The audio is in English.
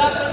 Gracias.